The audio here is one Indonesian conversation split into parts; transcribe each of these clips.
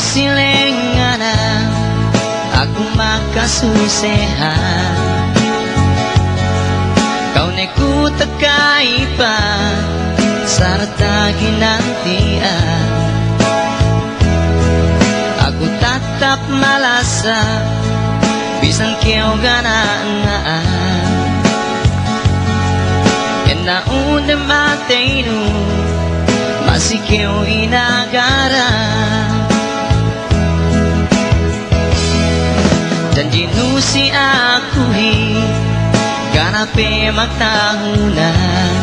silenganan Aku makasusehan Kau neku tekaipan Sarta ginantian Aku tatap malasa Bisan kau ganaan matay no Masih kau inagara Janji nu si aku hi Ganape magtahunan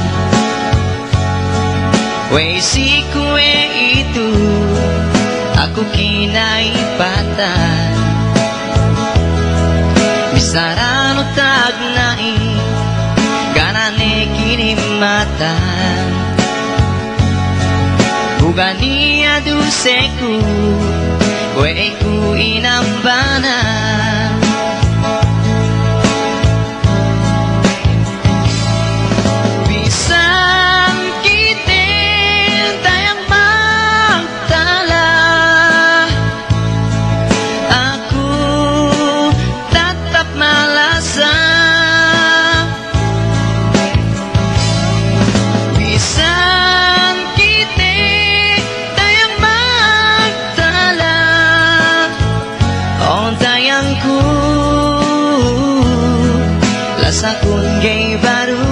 Wey si kue itu Aku kinaipatan Bisarano tagnai Ganane kinimatan Bugania duseku Wey ku Lasakun gay barubah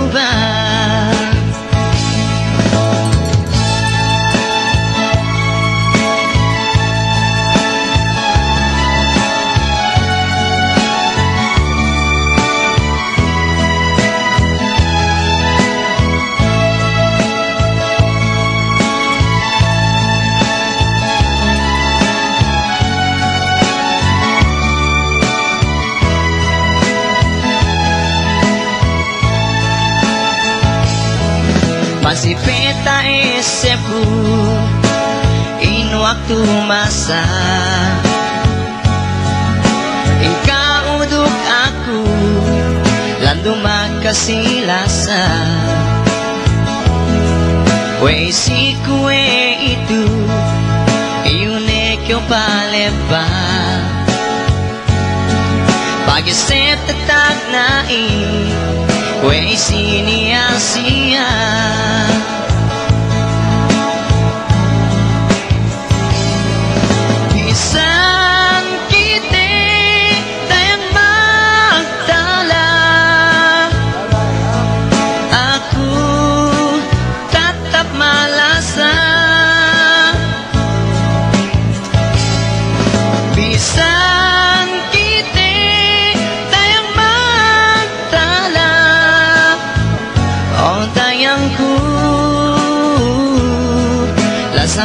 Masih peta esepku In waktu masa. Engkau uduk aku Landu makasilasa Kue si kue itu Iune kyo paleba. Pagi set tetag nai Kue sini Asia Bisan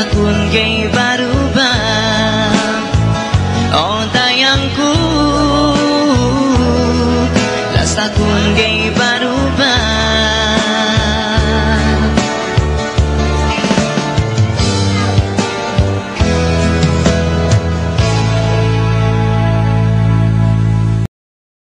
kun gay berubah Oh tayangku. Lasa kun gay berubah